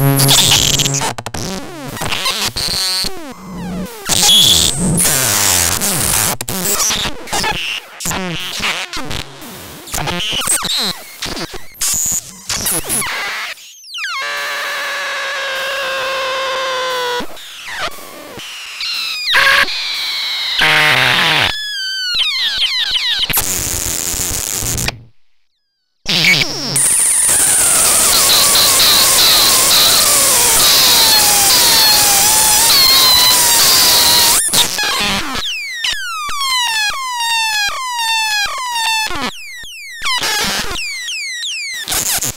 you. you